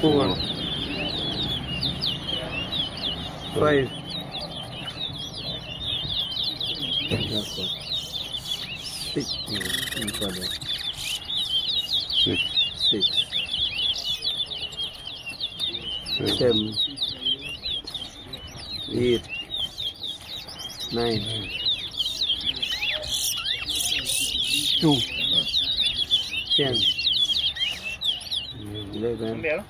Four. Five. Six. Seven. Eight. Nine. Two. Ten. Eleven.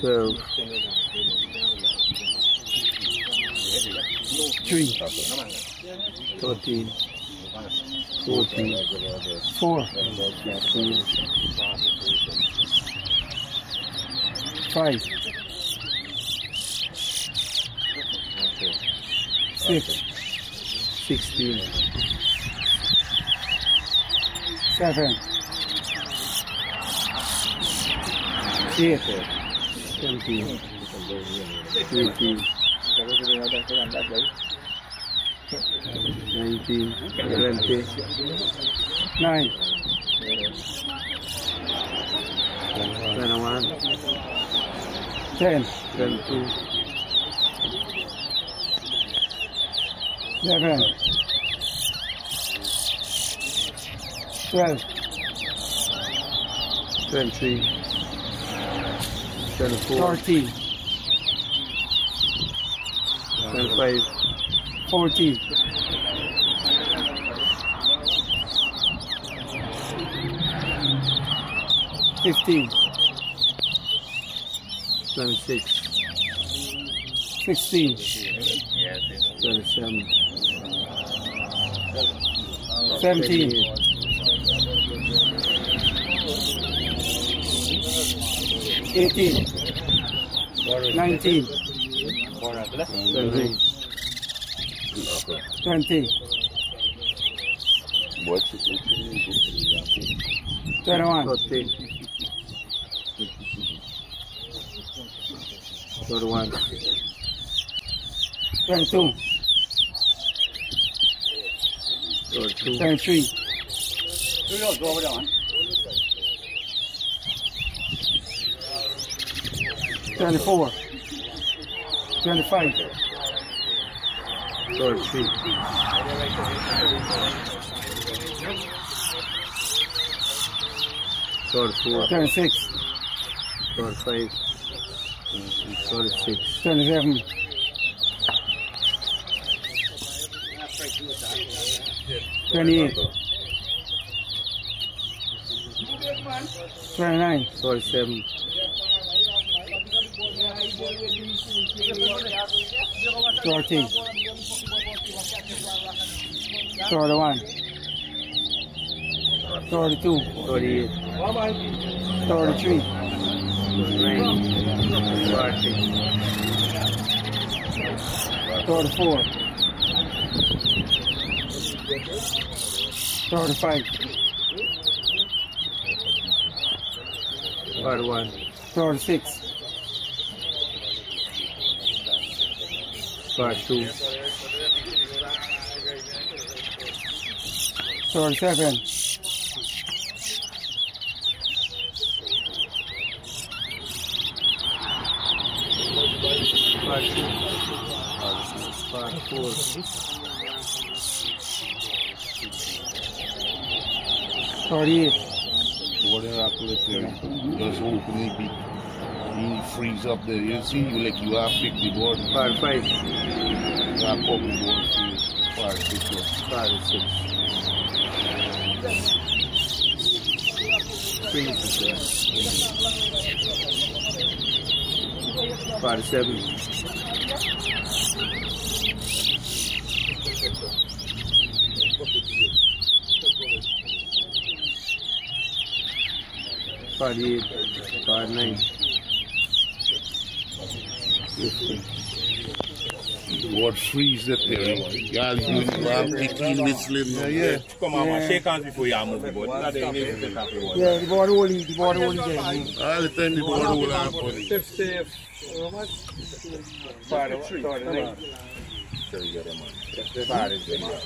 Twelve. Three. Thirteen. Fourteen. Four. Fifteen. Five. Six. Sixteen. Seven. Eight. Seventeen. Eighteen. Nineteen. Twenty. Nine. Twenty-one. Ten. Twenty-two. Eleven. Twelve. Twenty-three. Twenty-four. Thirteen. Twenty-five. Fourteen. Fifteen. Twenty-six. Sixteen. Twenty-seven. Seventeen. 18, 19, 20. 20. 21. 21. 22. 23. 这要多不了。24, 25. Thirty. Thirty-four. Thirty-six. Thirty-five. Thirty-six. Thirty-seven. Twenty-eight. 29. 47. Twenty-nine. Forty-seven. Thirty. Thirty-one. Thirty-two. Thirty-eight. Thirty-three. Thirty-nine. Forty. Thirty-four. Thirty-five. Thirty-one. Pachu. Sorry, seven. Pachu. Pachu. Sorry. What did I put it there? That's all we need. You freeze up there. You see, you like you are pick the board. Thirty-five. You are pop the board. See, five, six, one. Thirty-six. Forty-seven. 48, 49, 50. Board freeze the Terry. God frees the parent. Yal yon yon pekin mislen nou. Yeah, yeah. Shake hands before yon move, but na dey ney yon pek api wan. Yeah, di board hole yi, di board hole yi gen. All the time di board hole an poni. Step, step. Fade, fade, fade. Fade, fade, fade.